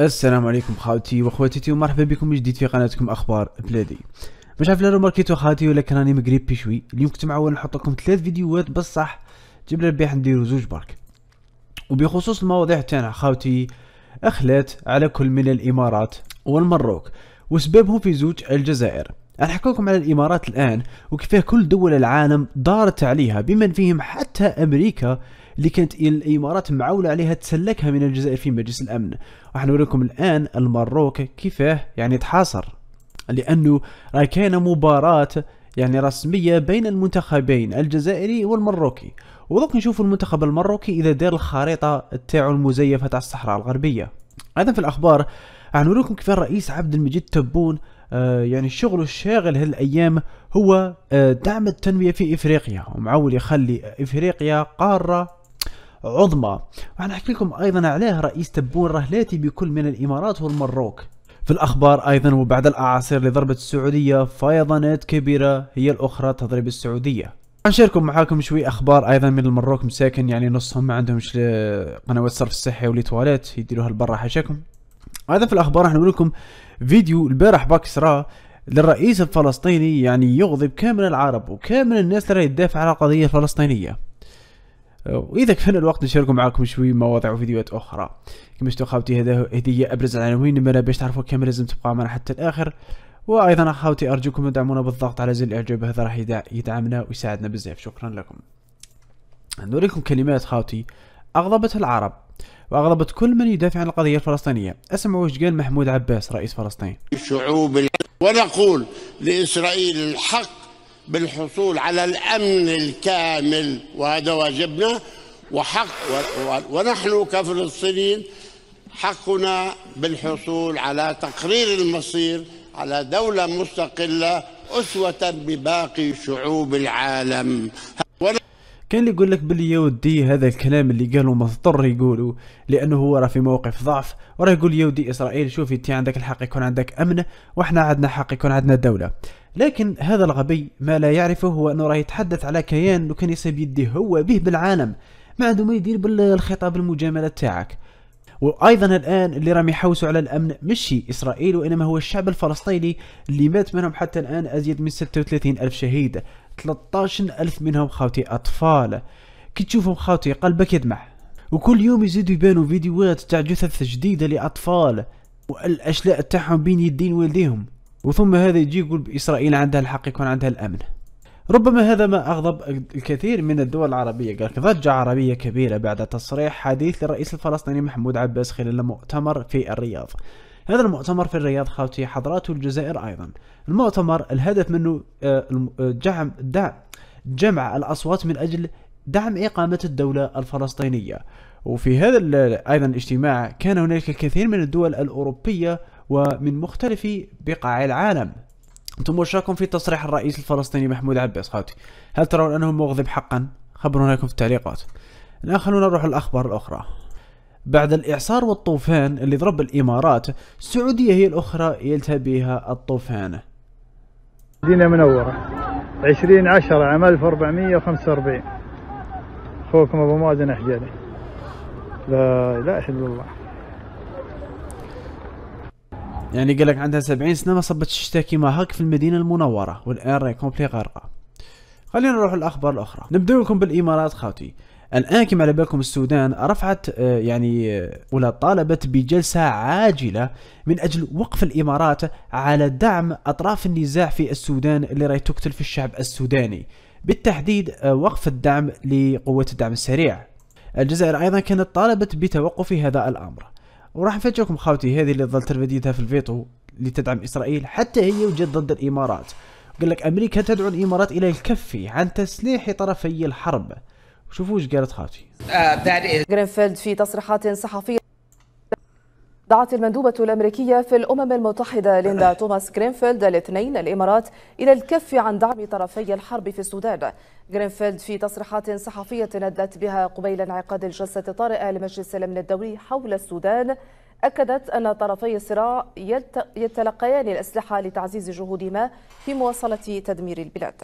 السلام عليكم خالتي واخواتي ومرحبا بكم جديد في قناتكم أخبار بلادي. مش عارف لا ماركيتو خالتي ولكن راني مقريب بشوي اليوم كنت معول نحط لكم ثلاث فيديوهات بصح جبنا الربيع نديرو زوج برك. وبخصوص المواضيع تاعنا خاوتي أخلات على كل من الإمارات والمروك وسببهم في زوج الجزائر. نحكي لكم على الإمارات الآن وكيف كل دول العالم دارت عليها بمن فيهم حتى أمريكا اللي كانت الإمارات معولة عليها تسلكها من الجزائر في مجلس الأمن. راح نوريكم الآن المروك كيفاه يعني تحاصر لأنه راه كاينة مباراة يعني رسمية بين المنتخبين الجزائري والمروكي. ودوك نشوفوا المنتخب المروكي إذا دار الخريطة تاعو المزيفة تاع الصحراء الغربية. أيضا في الأخبار راح نوريكم كيف الرئيس عبد المجيد تبون آه يعني شغله الشاغل هالايام هو آه دعم التنمية في إفريقيا. ومعول يخلي إفريقيا قارة عظمى. نحكي لكم أيضا عليه رئيس تبون رهلاتي بكل من الإمارات والمروك في الأخبار أيضا وبعد الأعاصير اللي ضربت السعودية فيضانات كبيرة هي الأخرى تضرب السعودية. نشاركم معاكم شوي أخبار أيضا من المروك مساكن يعني نصهم ما عندهمش قنوات صرف الصحي ولي تواليت يديروها لبرا حاشاكم. أيضا في الأخبار راح نقول لكم فيديو البارح باكسرا للرئيس الفلسطيني يعني يغضب كامل العرب وكامل الناس اللي يدافع على القضية الفلسطينية. وإذا كفينا الوقت نشارك معاكم شوي مواضيع وفيديوهات أخرى. كما شفتوا خاوتي هذا هدية أبرز العناوين نمرة باش تعرفوا كم لازم تبقى معنا حتى الآخر. وأيضا اخواتي أرجوكم تدعمونا بالضغط على زر الإعجاب هذا راح يدعمنا ويساعدنا بزاف. شكرا لكم. نوريكم كلمات خاوتي. أغضبت العرب وأغضبت كل من يدافع عن القضية الفلسطينية. أسمعوا وش قال محمود عباس رئيس فلسطين. شعوب ونقول لإسرائيل الحق بالحصول على الأمن الكامل وهذا واجبنا. وحق ونحن كفلسطينيين حقنا بالحصول على تقرير المصير على دولة مستقلة أسوة بباقي شعوب العالم. كان اللي يقول لك باللي يا ودي هذا الكلام اللي قالوا مضطر يقولوا لأنه هو راه في موقف ضعف وراه يقول يا ودي إسرائيل شوفي انت عندك الحق يكون عندك أمن وإحنا عندنا حق يكون عندنا دولة. لكن هذا الغبي ما لا يعرفه هو أنه راه يتحدث على كيان لو كان يصيب يدي هو به بالعالم. ما عنده ما يدير بالخطاب المجاملة تاعك. وأيضا الآن اللي راهم يحوسوا على الأمن مشي إسرائيل وإنما هو الشعب الفلسطيني اللي مات منهم حتى الآن أزيد من 36 ألف شهيد. 13 ألف منهم خاوتي أطفال. كي تشوفهم خاوتي قلبك يدمع. وكل يوم يزيدوا يبانوا فيديوهات تاع جثث جديدة لأطفال. والأشلاء تاعهم بين يدين والديهم. وثم هذا يجي يقول بإسرائيل عندها الحق يكون عندها الأمن. ربما هذا ما أغضب الكثير من الدول العربية. قال ضجة عربية كبيرة بعد تصريح حديث للرئيس الفلسطيني محمود عباس خلال مؤتمر في الرياض. هذا المؤتمر في الرياض خاوتي حضراته الجزائر أيضا. المؤتمر الهدف منه جمع دعم جمع الأصوات من أجل دعم إقامة الدولة الفلسطينية. وفي هذا أيضا الاجتماع كان هناك الكثير من الدول الأوروبية ومن مختلف بقاع العالم. أنتم وش رأيكم في تصريح الرئيس الفلسطيني محمود عباس خاوتي؟ هل ترون أنه مغضب حقا؟ خبرونا لكم في التعليقات. الآن خلونا نروح الاخبار الأخرى. بعد الإعصار والطوفان اللي ضرب الإمارات السعودية هي الأخرى يلتهى بها الطوفان. مدينة منورة. 20 10 عام 1445 أخوكم أبو مازن احجالي لا إله إلا الله. يعني قال لك عندها 70 سنة ما صبتش تشتكي ما هاك في المدينة المنورة والآن راهي كومبلي غارقة. خلينا نروح الاخبار الأخرى. نبداو لكم بالإمارات خاوتي الآن كما على بالكم السودان رفعت آه، يعني آه، ولا طالبت بجلسة عاجلة من أجل وقف الإمارات على دعم أطراف النزاع في السودان اللي راهي تقتل في الشعب السوداني. بالتحديد آه، وقف الدعم لقوات الدعم السريع. الجزائر أيضا كانت طالبت بتوقف هذا الأمر. وراح نفاجئكم خاوتي هذه اللي ظلت ترفد يديها في الفيتو اللي تدعم إسرائيل حتى هي وجد ضد الإمارات. قال لك أمريكا تدعو الإمارات إلى الكف عن تسليح طرفي الحرب. شوفوا وش قالت خاوتي جرينفيلد في تصريحات صحفية دعت المندوبة الأمريكية في الأمم المتحدة ليندا توماس جرينفيلد الاثنين الإمارات إلى الكف عن دعم طرفي الحرب في السودان. جرينفيلد في تصريحات صحفية ندلت بها قبيل انعقاد الجلسة الطارئة لمجلس الأمن الدولي حول السودان أكدت أن طرفي الصراع يتلقيان الأسلحة لتعزيز جهودهما في مواصلة تدمير البلاد.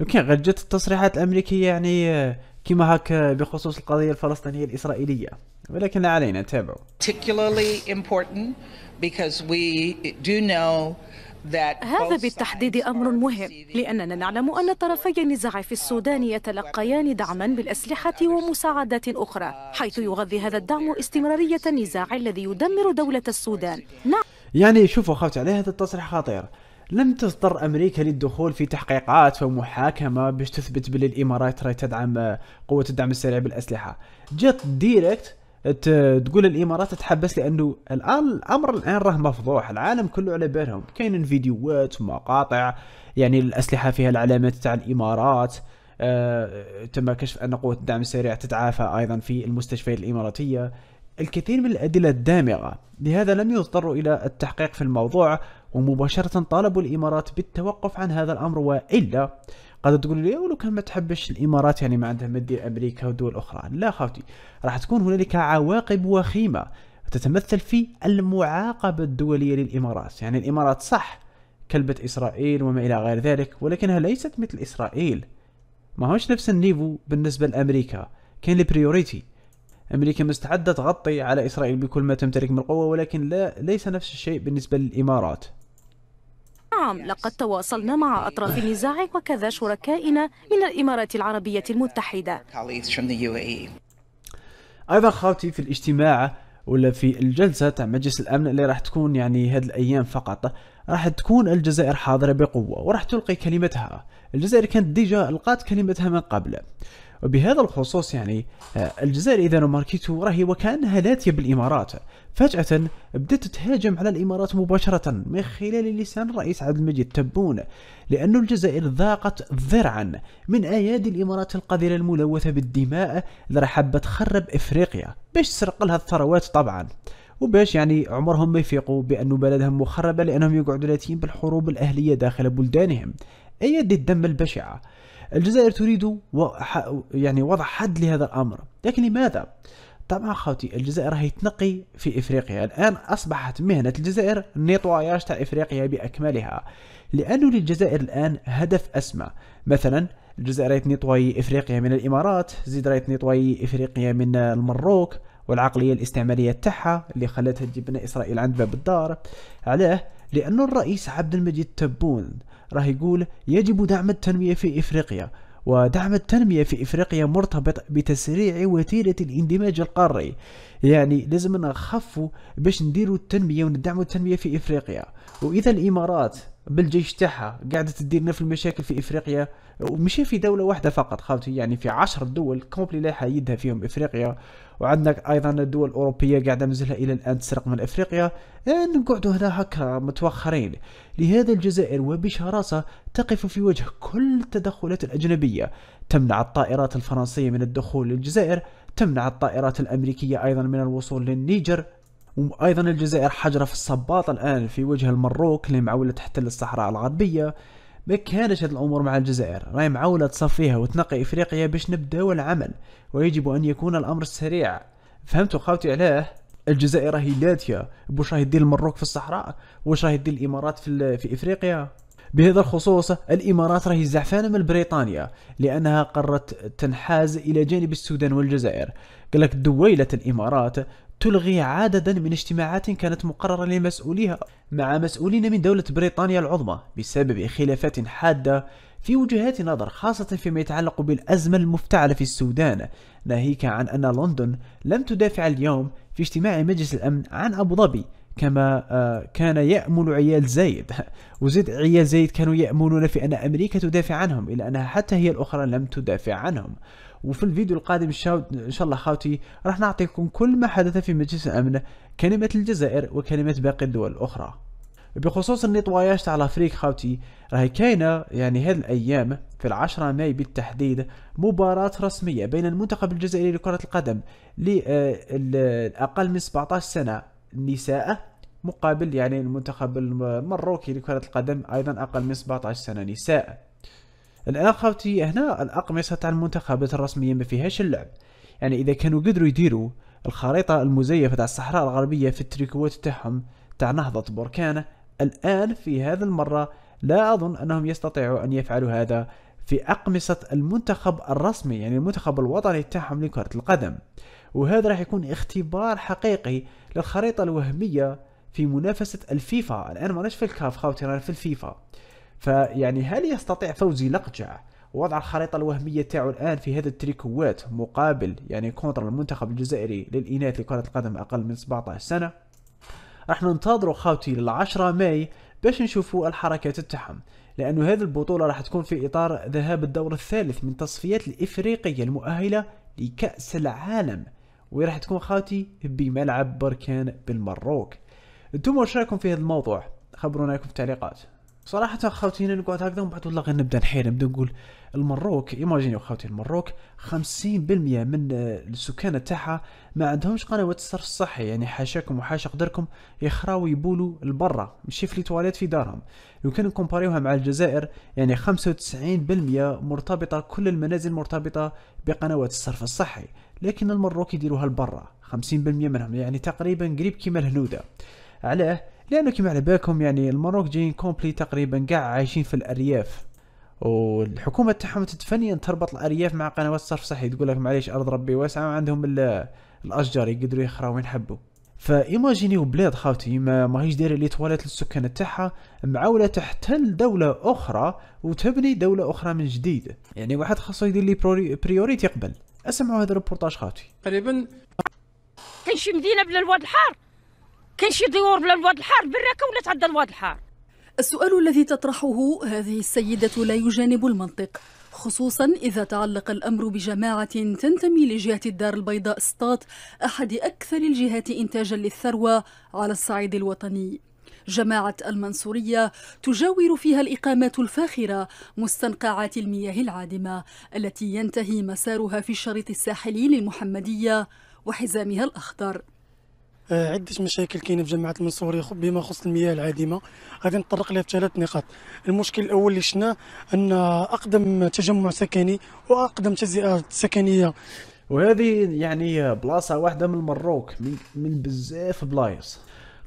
لو كان غير جت التصريحات الأمريكية يعني كما هكا بخصوص القضية الفلسطينية الإسرائيلية. ولكن علينا نتابعوا particularly important because we do know that هذا بالتحديد أمر مهم لأننا نعلم أن طرفي النزاع في السودان يتلقيان دعما بالأسلحة ومساعدات أخرى حيث يغذي هذا الدعم استمرارية النزاع الذي يدمر دولة السودان. نعم. يعني شوفوا خفت عليه هذا التصريح خطير. لم تضطر أمريكا للدخول في تحقيقات ومحاكمة باش تثبت بلي الإمارات راهي تدعم قوة الدعم السريع بالأسلحة. جت ديريكت تقول الإمارات تحبس لأنه الآن الأمر الآن راه مفضوح. العالم كله على بالهم. كاين فيديوهات ومقاطع يعني الأسلحة فيها العلامات تاع الإمارات. آه، تم كشف أن قوة الدعم السريع تتعافى أيضا في المستشفيات الإماراتية. الكثير من الأدلة الدامغة. لهذا لم يضطروا إلى التحقيق في الموضوع. ومباشرة طالبوا الإمارات بالتوقف عن هذا الأمر وإلا قد تقول لي ولو كان ما تحبش الإمارات يعني ما عندها ما تدير أمريكا ودول أخرى. لا خاوتي راح تكون هنالك عواقب وخيمة تتمثل في المعاقبة الدولية للإمارات. يعني الإمارات صح كلبة إسرائيل وما إلى غير ذلك ولكنها ليست مثل إسرائيل. ما هوش نفس ال niveau بالنسبة لأمريكا. كاين ال priorité. أمريكا مستعدة تغطي على إسرائيل بكل ما تمتلك من قوة ولكن لا ليس نفس الشيء بالنسبة للإمارات. نعم لقد تواصلنا مع أطراف النزاع وكذا شركائنا من الإمارات العربية المتحدة. UAE. أيضا خاوتي في الاجتماع ولا في الجلسة تاع مجلس الأمن اللي راح تكون يعني هذه الأيام فقط راح تكون الجزائر حاضرة بقوة وراح تلقي كلمتها. الجزائر كانت ديجا القات كلمتها من قبل. وبهذا الخصوص يعني آه، الجزائر إذا ماركيتو راهي وكأنها لاتية بالإمارات. فجأة بدأت تهاجم على الإمارات مباشرة من خلال لسان الرئيس عبد المجيد تبون لأن الجزائر ذاقت ذرعا من أيادي الإمارات القذرة الملوثة بالدماء اللي راح تخرب إفريقيا. باش تسرق لها الثروات طبعا. وباش يعني عمرهم ما يفيقوا بأنه بلدهم مخربة لأنهم يقعدوا لاتين بالحروب الأهلية داخل بلدانهم. أيادي الدم البشعة. الجزائر تريد. يعني وضع حد لهذا الأمر لكن لماذا؟ طبعا خوتي الجزائر راهي تنقي في إفريقيا الآن أصبحت مهنة الجزائر نيطواياج تاع إفريقيا بأكملها لأنه للجزائر الآن هدف أسمى مثلا الجزائر راهي تنيطواي إفريقيا من الإمارات زيد راهي تنيطواي إفريقيا من المروك والعقلية الاستعمارية تاعها اللي خلتها تجيب إسرائيل عند باب الدار علاه لأنه الرئيس عبد المجيد تبون راه يقول يجب دعم التنمية في إفريقيا ودعم التنمية في إفريقيا مرتبط بتسريع وتيرة الاندماج القاري. يعني لازم نخفوا باش نديروا التنمية وندعموا التنمية في إفريقيا. وإذا الإمارات بالجيش تاعها قاعدة تديرنا في المشاكل في إفريقيا ومش في دولة واحدة فقط خاوتي يعني في عشر دول كومبلي لايحة يدها فيهم إفريقيا. وعندك أيضا الدول الأوروبية قاعدة مازالها إلى الآن تسرق من إفريقيا. آه، نقعدوا هنا هكا متوخرين. لهذا الجزائر وبشراسة تقف في وجه كل التدخلات الأجنبية. تمنع الطائرات الفرنسية من الدخول للجزائر. تمنع الطائرات الأمريكية أيضا من الوصول للنيجر وأيضا الجزائر حجره في الصباط الآن في وجه المروك اللي معوله تحتل الصحراء الغربية. ما كانش هذه الأمور مع الجزائر. راهي معولة تصفيها وتنقي إفريقيا باش نبداو العمل ويجب أن يكون الأمر سريع. فهمتوا خاوتي علاه؟ الجزائر راهي لاتية. بوش راهي دير المروك في الصحراء؟ واش راهي دير الإمارات في, في إفريقيا؟ بهذا الخصوص الإمارات راهي زعفانة من بريطانيا لأنها قررت تنحاز إلى جانب السودان والجزائر. قال لك دويلة الإمارات تلغي عددا من اجتماعات كانت مقررة لمسؤوليها مع مسؤولين من دولة بريطانيا العظمى بسبب خلافات حادة في وجهات نظر خاصة فيما يتعلق بالأزمة المفتعلة في السودان ناهيك عن أن لندن لم تدافع اليوم في اجتماع مجلس الأمن عن أبو ظبي. كما آه، كان يأمل عيال زايد وزيد عيال زايد كانوا يأملون في أن أمريكا تدافع عنهم إلا أنها حتى هي الأخرى لم تدافع عنهم. وفي الفيديو القادم إن شاء الله خاوتي راح نعطيكم كل ما حدث في مجلس الأمن كلمة الجزائر وكلمة باقي الدول الأخرى. بخصوص النطواياج تاع الافريق خاوتي راهي كاينة يعني هذه الأيام في العشرة ماي بالتحديد مباراة رسمية بين المنتخب الجزائري لكرة القدم للأقل من 17 سنة. نساء مقابل يعني المنتخب المروكي لكرة القدم أيضا أقل من 17 سنة نساء. الآن خاوتي هنا الأقمصة تاع المنتخبات الرسمية ما فيهاش اللعب. يعني إذا كانوا قدروا يديروا الخريطة المزيفة تاع الصحراء الغربية في التريكوات تاعهم تاع نهضة بركان الآن في هذه المرة لا أظن أنهم يستطيعوا أن يفعلوا هذا في أقمصة المنتخب الرسمي يعني المنتخب الوطني تاعهم لكرة القدم. وهذا راح يكون اختبار حقيقي للخريطة الوهمية في منافسة الفيفا. الآن ما في الكاف خاوتي رانا في الفيفا. فيعني هل يستطيع فوزي لقجع وضع الخريطة الوهمية تاعو الآن في هذا التريكوات مقابل يعني contre المنتخب الجزائري للإناث لكرة القدم أقل من 17 سنة؟ راح ننتظروا خاوتي للعشرة ماي باش نشوفوا الحركات تاعهم لأنه هذه البطولة راح تكون في إطار ذهاب الدور الثالث من تصفيات الإفريقية المؤهلة لكأس العالم وراح تكون خاوتي بملعب بركان بالمروك. أنتم واش رايكم في هذا الموضوع؟ خبرونا في التعليقات. صراحة خوتينا نقعد هكذا ومن بعد والله غير نبدأ نحير. نبدأ نقول المروك ايماجينيو خوتي المروك 50% من السكان تاعها ما عندهمش قنوات الصرف الصحي. يعني حاشاكم وحاشا قدركم يخراو يبولوا لبرا ماشي في تواليت في دارهم. لو كان نكومباريوها مع الجزائر يعني 95% مرتبطة كل المنازل مرتبطة بقنوات الصرف الصحي. لكن المروك يديروها لبرا 50% منهم يعني تقريبا قريب كيما الهنودة. علاه لأنه كما على بالكم يعني المروك جايين complet تقريبا كاع عايشين في الأرياف. والحكومة تاعهم تتفنن تربط الأرياف مع قنوات صرف صحي. تقول لك معليش أرض ربي واسعة وعندهم الأشجار يقدروا يخراو وين يحبوا فإيماجينيو بلاد خاوتي ما ماهيش دايرة les toilettes للسكان تاعها معولة تحتل دولة أخرى وتبني دولة أخرى من جديد. يعني واحد خاصو يدير les priorités قبل. أسمعوا هذا الريبورتاج خاوتي. تقريبا كاين شي مدينة بلا الواد الحار. كاين شي ديور بلا الواد الحار براكه ولا تعدى الواد الحار. السؤال الذي تطرحه هذه السيدة لا يجانب المنطق خصوصا إذا تعلق الأمر بجماعة تنتمي لجهة الدار البيضاء سطات أحد أكثر الجهات إنتاجا للثروة على الصعيد الوطني. جماعة المنصورية تجاور فيها الإقامات الفاخرة مستنقعات المياه العادمة التي ينتهي مسارها في الشريط الساحلي للمحمدية وحزامها الأخضر. عدة مشاكل كاينة في جامعة المنصورية بما يخص المياه العادمة. غادي نطرق لها في ثلاث نقاط. المشكل الأول اللي شفناه أن أقدم تجمع سكني وأقدم تجزئة سكنية. وهذه يعني بلاصة واحدة من المروك من, من بزاف بلايص.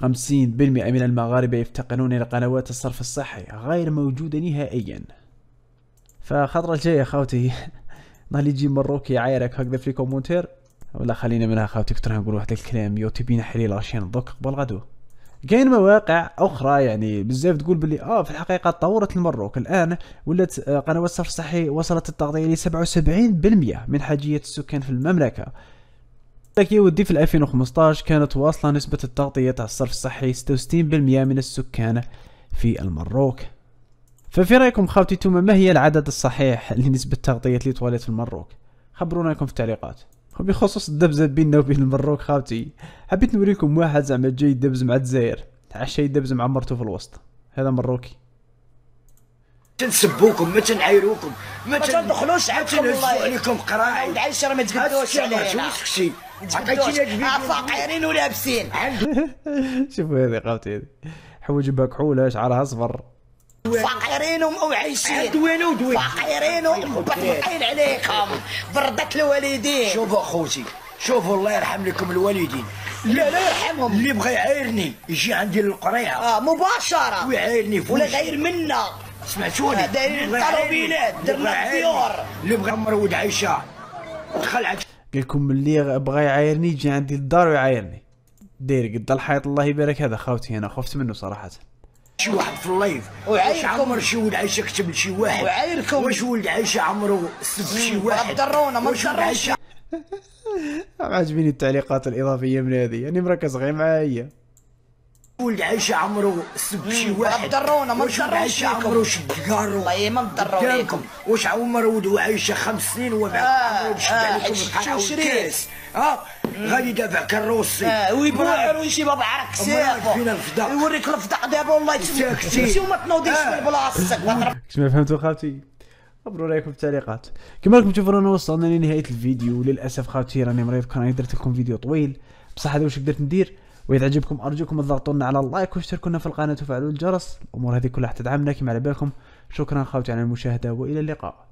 50% من المغاربة يفتقرون إلى قنوات الصرف الصحي غير موجودة نهائيا. فخطرة الجاية خوتي. نهار يجي مروكي يعايرك هكذا في commentaire ولا خلينا منها خاوتي كنت نقول واحد الكلام يو تبينا حليل دوك قبل غدو. كاين مواقع أخرى يعني بزاف تقول باللي آه في الحقيقة تطورت المروك. الآن ولات آه، قنوات الصرف الصحي وصلت التغطية ل 77% من حاجية السكان في المملكة. لك يا ودي في 2015 كانت واصلة نسبة التغطية تاع الصرف الصحي 66% من السكان في المروك. ففي رأيكم خاوتي توما ما هي العدد الصحيح لنسبة تغطية لي في المروك؟ خبرونا لكم في التعليقات. وبخصوص الدبزة بيننا وبين المروك خاوتي حبيت نوريكم واحد زعما جاي يدبز مع الجزائر تعشى يدبز مع مرته في الوسط. هذا مروكي. تنسبوكم ما تنعايروكم ما تندخلوش عندكم الله. عليكم قراعي ولد عايشه راه ما تقدوش علينا سكسي فاقعين ولابسين. شوفوا هذه خاوتي هذه. حوج بكحوله شعرها أصفر. فقيرين وعايشين دوين ودوين فقيرين ومبطحين عليكم. بردت الوالدين. شوفوا أخوتي. شوفوا الله يرحم لكم الوالدين. لا لا يرحمهم. اللي بغى يعايرني يجي عندي للقريعة. آه مباشرة. ويعايرني ولا غير منا. سمعتوني؟ دايرين الطوموبيلات درنا الديور. اللي بغى ولد عيشه دخل عند قال لكم اللي بغى يعايرني يجي عندي للدار ويعايرني. داير قد الحيط الله يبارك. هذا خوتي أنا خفت منه صراحة. شي واحد في ال live. وعايركم. عمر شي ولد عايشه كتب لشي واحد؟ وعايركم. واش ولد عايشه عمرو سب شي واحد؟ ضرونا ما تضروش عاجبيني التعليقات الإضافية من هذه يعني مركز غير معايا. ولد عايشه عمرو سب شي واحد. ضرونا ما واش ولد عايشه عمرو شد كارو والله ما نضروا لكم واش عمر ولد وعايشه خمس سنين وما عمرو شد عليكم بحال غادي يدافع كروسي آه ويبوعر ويجيب بعرك سيفو فينا الفضاء يوريك الفضاء دابا والله تمشي وما تنوضيش في بلاصتك كيف ما فهمتوا خالتي خبروا رأيكم في التعليقات. كما راكم تشوفوا رانا وصلنا لنهاية الفيديو. للأسف خاوتي راني مريض كان درت لكم فيديو طويل. بصح هذا واش قدرت ندير؟ وإذا عجبكم أرجوكم تضغطوا لنا على اللايك واشتركوا لنا في القناة وفعلوا الجرس. الأمور هذه كلها تدعمنا كما على بالكم. شكرا خاوتي على المشاهدة وإلى اللقاء.